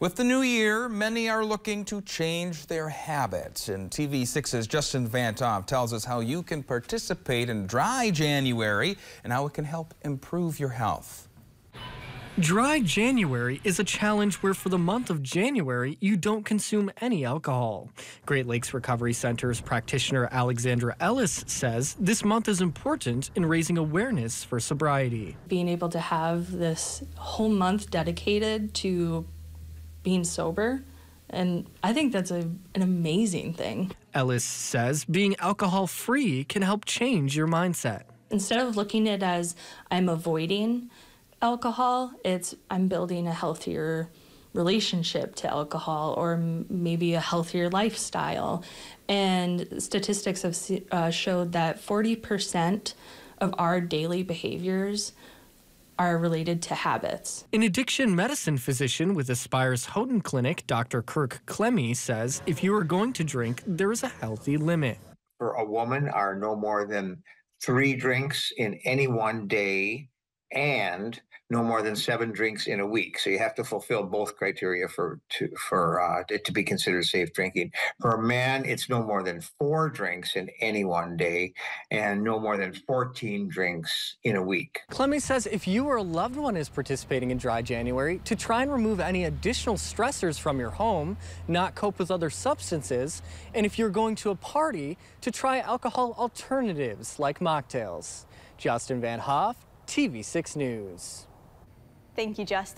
With the new year, many are looking to change their habits. And TV6's Justin Van Toff tells us how you can participate in Dry January and how it can help improve your health. Dry January is a challenge where for the month of January, you don't consume any alcohol. Great Lakes Recovery Center's practitioner Alexandra Ellis says this month is important in raising awareness for sobriety. Being able to have this whole month dedicated to being sober. And I think that's a, an amazing thing. Ellis says being alcohol free can help change your mindset. Instead of looking at it as I'm avoiding alcohol, it's I'm building a healthier relationship to alcohol or maybe a healthier lifestyle. And statistics have uh, showed that 40% of our daily behaviors are related to habits. An addiction medicine physician with Aspirus Houghton Clinic, Dr. Kirk Klemme, says if you are going to drink, there is a healthy limit. For a woman, are no more than three drinks in any one day and no more than seven drinks in a week. So you have to fulfill both criteria for to for uh, to be considered safe drinking. For a man, it's no more than four drinks in any one day, and no more than 14 drinks in a week. Klemme says if you or a loved one is participating in Dry January, to try and remove any additional stressors from your home, not cope with other substances, and if you're going to a party, to try alcohol alternatives like mocktails. Justin Van Hoff, TV6 News. Thank you, Justin.